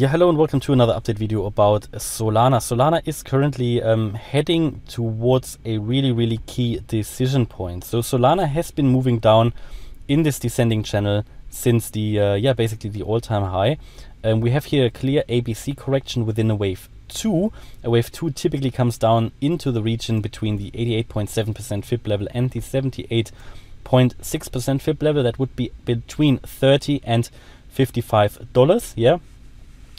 Yeah, hello and welcome to another update video about Solana. Solana is currently um, heading towards a really, really key decision point. So Solana has been moving down in this descending channel since the, uh, yeah, basically the all-time high. Um, we have here a clear ABC correction within a wave 2. A wave 2 typically comes down into the region between the 88.7% FIB level and the 78.6% FIB level. That would be between 30 and $55, yeah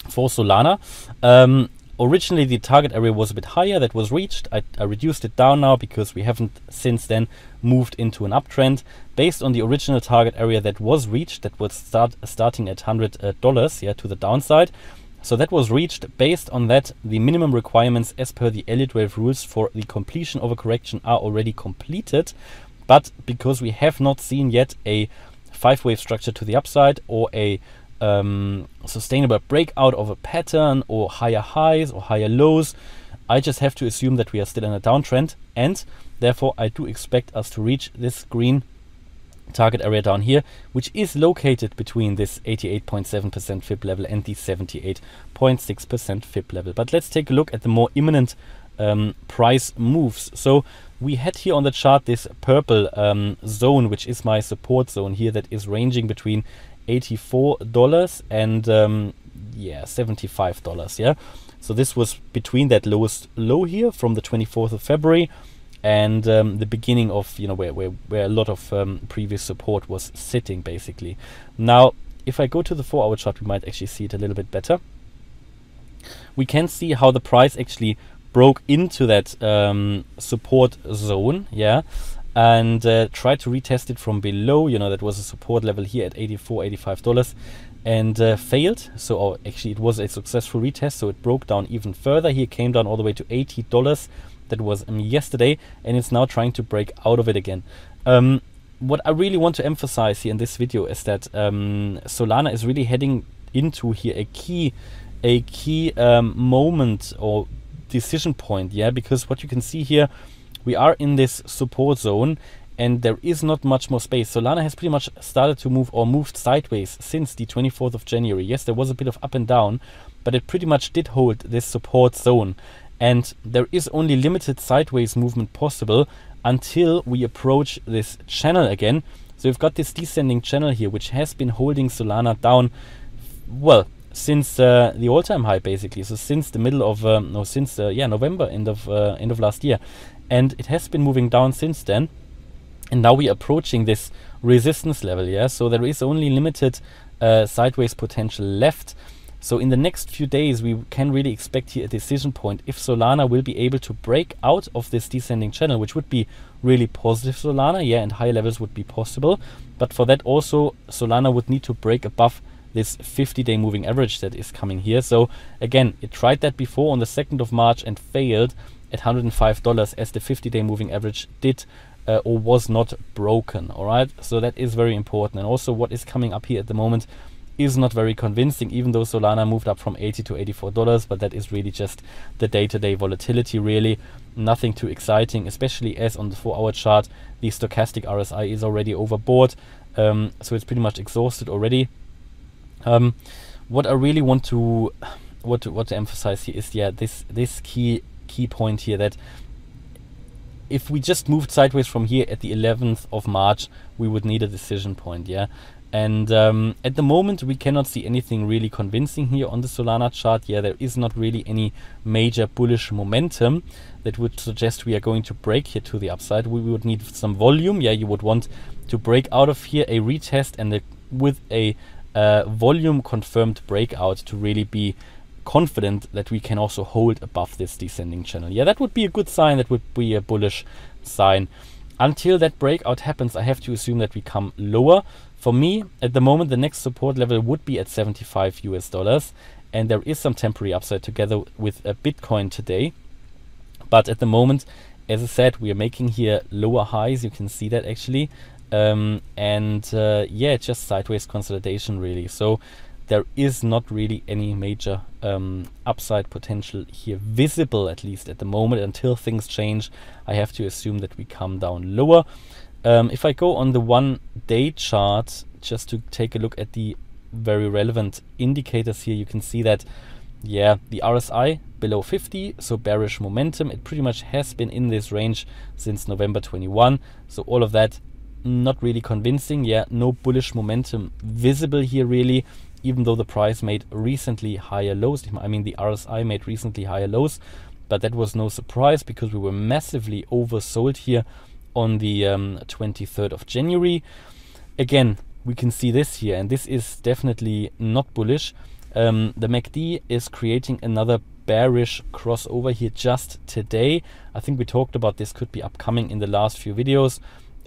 for Solana. Um, originally the target area was a bit higher. That was reached. I, I, reduced it down now because we haven't since then moved into an uptrend. Based on the original target area that was reached that was start starting at hundred uh, dollars yeah to the downside. So that was reached based on that the minimum requirements as per the Elliott wave rules for the completion of a correction are already completed. But because we have not seen yet a five wave structure to the upside or a um, sustainable breakout of a pattern or higher highs or higher lows. I just have to assume that we are still in a downtrend and therefore I do expect us to reach this green target area down here, which is located between this 88.7% FIB level and the 78.6% FIB level. But let's take a look at the more imminent um, price moves. So we had here on the chart this purple um, zone, which is my support zone here that is ranging between $84 and um, yeah, $75, yeah. So this was between that lowest low here from the 24th of February and um, the beginning of, you know, where, where, where a lot of um, previous support was sitting basically. Now, if I go to the four hour chart, we might actually see it a little bit better. We can see how the price actually broke into that um, support zone, yeah, and uh, tried to retest it from below. You know, that was a support level here at 84 $85 and uh, failed. So oh, actually it was a successful retest. So it broke down even further. Here came down all the way to $80. That was um, yesterday and it's now trying to break out of it again. Um, what I really want to emphasize here in this video is that um, Solana is really heading into here a key a key um, moment or decision point yeah because what you can see here we are in this support zone and there is not much more space. Solana has pretty much started to move or moved sideways since the 24th of January. Yes, there was a bit of up and down, but it pretty much did hold this support zone. And there is only limited sideways movement possible until we approach this channel again. So we've got this descending channel here, which has been holding Solana down, well, since uh, the all-time high, basically. So since the middle of, um, no, since uh, yeah, November, end of uh, end of last year and it has been moving down since then. And now we're approaching this resistance level yeah? So there is only limited uh, sideways potential left. So in the next few days we can really expect here a decision point. If Solana will be able to break out of this descending channel which would be really positive Solana yeah and higher levels would be possible. But for that also Solana would need to break above this 50 day moving average that is coming here. So again it tried that before on the 2nd of March and failed at $105 as the 50-day moving average did uh, or was not broken. All right, so that is very important. And also, what is coming up here at the moment is not very convincing, even though Solana moved up from 80 to 84 dollars. But that is really just the day-to-day volatility. Really, nothing too exciting, especially as on the four-hour chart, the stochastic RSI is already overbought, um, so it's pretty much exhausted already. Um, what I really want to what to, what to emphasize here is yeah this this key key point here that if we just moved sideways from here at the 11th of March, we would need a decision point, yeah? And um, at the moment, we cannot see anything really convincing here on the Solana chart. Yeah, there is not really any major bullish momentum that would suggest we are going to break here to the upside. We would need some volume. Yeah, you would want to break out of here a retest and with a uh, volume confirmed breakout to really be confident that we can also hold above this descending channel. Yeah, that would be a good sign. That would be a bullish sign. Until that breakout happens, I have to assume that we come lower. For me, at the moment, the next support level would be at 75 US dollars. And there is some temporary upside together with a Bitcoin today. But at the moment, as I said, we are making here lower highs. You can see that actually. Um, and uh, yeah, just sideways consolidation really. So there is not really any major um, upside potential here visible, at least at the moment. Until things change, I have to assume that we come down lower. Um, if I go on the one day chart, just to take a look at the very relevant indicators here. You can see that, yeah, the RSI below 50, so bearish momentum. It pretty much has been in this range since November 21. So all of that not really convincing. Yeah, no bullish momentum visible here really, even though the price made recently higher lows. I mean, the RSI made recently higher lows, but that was no surprise because we were massively oversold here on the um, 23rd of January. Again, we can see this here, and this is definitely not bullish. Um, the MACD is creating another bearish crossover here just today. I think we talked about this could be upcoming in the last few videos.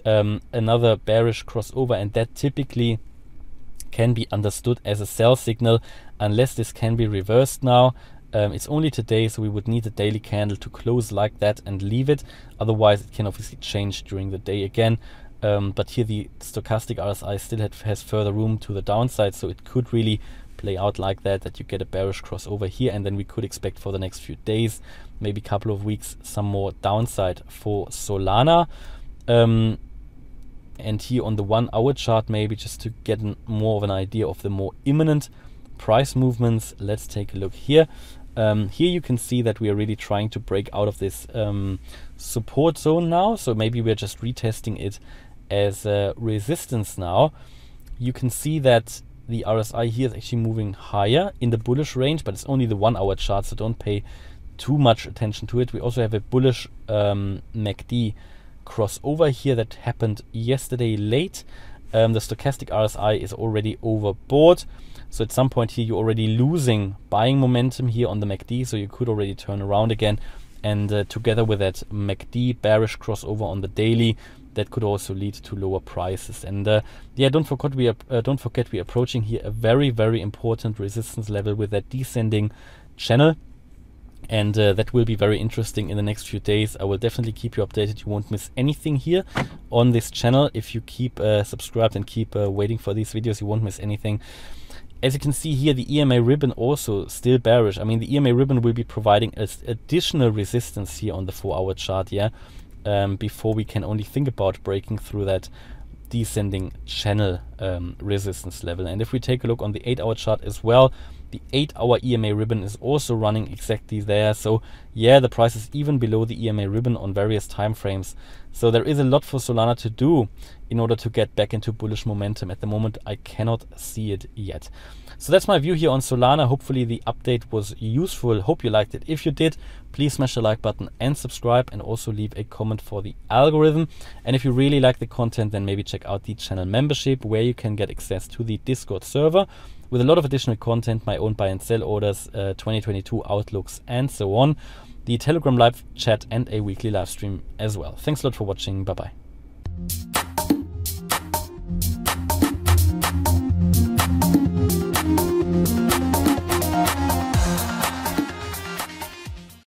Um, another bearish crossover, and that typically can be understood as a sell signal unless this can be reversed now. Um, it's only today, so we would need a daily candle to close like that and leave it. Otherwise, it can obviously change during the day again. Um, but here the stochastic RSI still had, has further room to the downside, so it could really play out like that, that you get a bearish crossover here, and then we could expect for the next few days, maybe a couple of weeks, some more downside for Solana. Um, and here on the one hour chart, maybe just to get more of an idea of the more imminent price movements, let's take a look here. Um, here you can see that we are really trying to break out of this um, support zone now. So maybe we're just retesting it as a resistance now. You can see that the RSI here is actually moving higher in the bullish range, but it's only the one hour chart, so don't pay too much attention to it. We also have a bullish um, MACD crossover here that happened yesterday late. Um, the stochastic RSI is already overbought. So at some point here, you're already losing buying momentum here on the MACD. So you could already turn around again. And uh, together with that MACD bearish crossover on the daily, that could also lead to lower prices. And uh, yeah, don't forget we are uh, don't forget we're approaching here a very very important resistance level with that descending channel. And uh, that will be very interesting in the next few days. I will definitely keep you updated. You won't miss anything here on this channel. If you keep uh, subscribed and keep uh, waiting for these videos, you won't miss anything. As you can see here, the EMA ribbon also still bearish. I mean, the EMA ribbon will be providing additional resistance here on the four hour chart, yeah um, before we can only think about breaking through that descending channel um, resistance level. And if we take a look on the 8 hour chart as well, the 8 hour EMA ribbon is also running exactly there. So yeah, the price is even below the EMA ribbon on various time frames. So there is a lot for Solana to do in order to get back into bullish momentum. At the moment, I cannot see it yet. So that's my view here on Solana. Hopefully the update was useful. Hope you liked it. If you did, please smash the like button and subscribe and also leave a comment for the algorithm. And if you really like the content, then maybe check out the channel membership where you can get access to the Discord server with a lot of additional content, my own buy and sell orders, uh, 2022 outlooks, and so on. The Telegram live chat and a weekly live stream as well. Thanks a lot for watching. Bye bye.